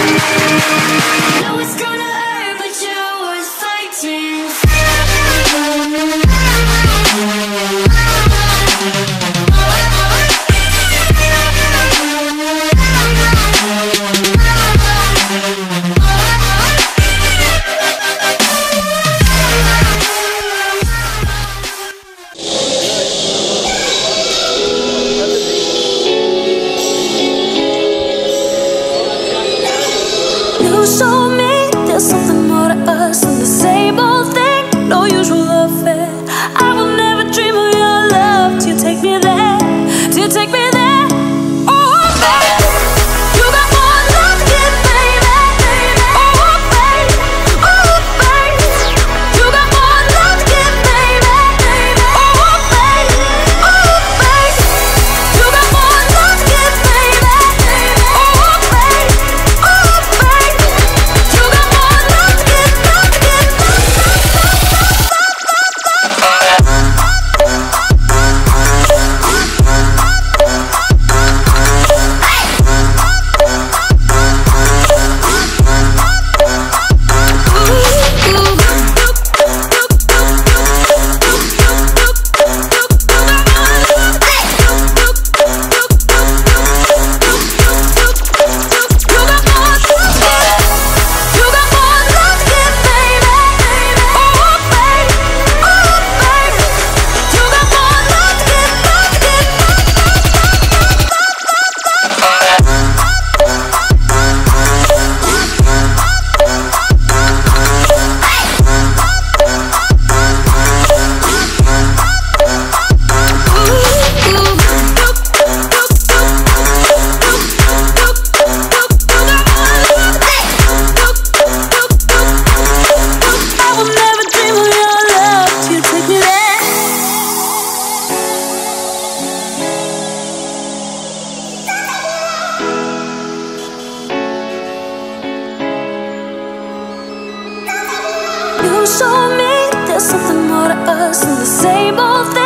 No, it's gonna us in the same old thing.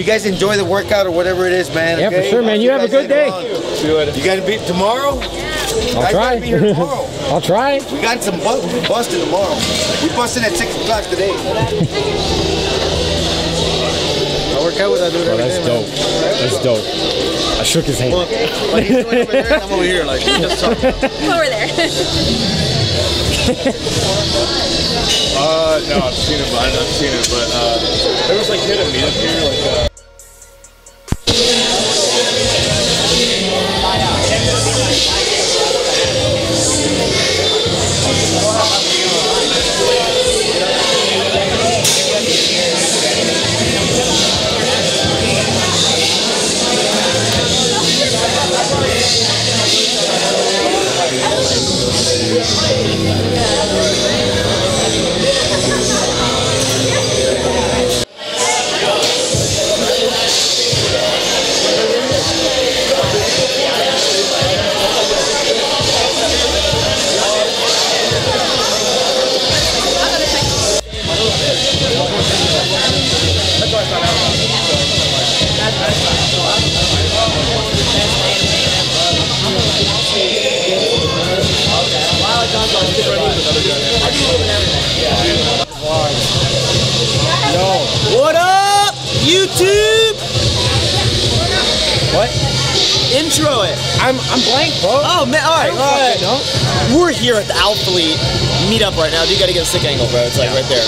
You guys enjoy the workout or whatever it is, man. Yeah, for sure, man. I'll You have a good day. on. See you later. You gotta be tomorrow. I'll I try. be here tomorrow. I'll try. We got some bu- we busting tomorrow. We busting at six o'clock today. I work out with that dude Oh, every that's day, man. dope. That's dope. I shook his hand. Look, like he's doing over there, I'm over here, like just talking. Over there. Uh, no, I've seen him, but I've not seen him, but uh, there was like hit a meetup here, like uh. Intro it. I'm I'm blank, bro. Oh man, All right. All right. know. We're here at the Alphalete meetup right now. You got to get a sick angle, bro. It's like right there.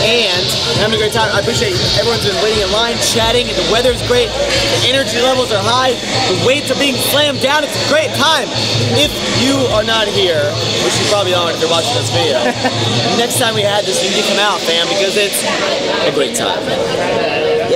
And having a great time. I appreciate everyone's been waiting in line, chatting. and The weather's great. The energy levels are high. The weights are being slammed down. It's a great time. If you are not here, which you probably aren't if you're watching this video, next time we had this, you need to come out, fam, because it's a great time.